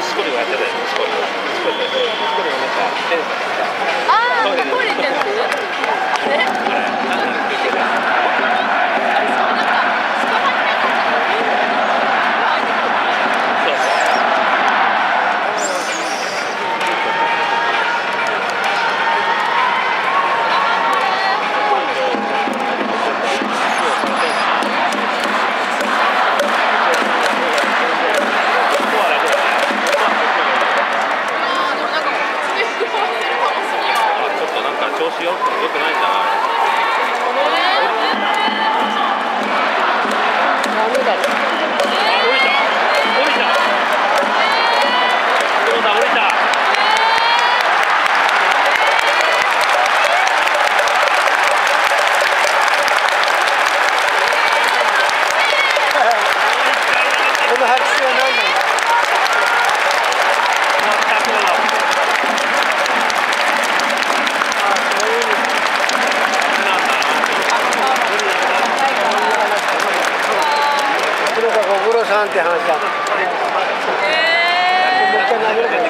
息子にがやってたよ錦息子にがなんかテニスだったああ、ね、あれしようってよくないんだ。さんって話だ。えー